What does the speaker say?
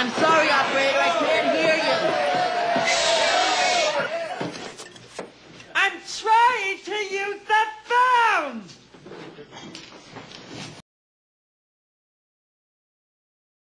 I'm sorry, operator, I can't hear you. I'm trying to use the phone!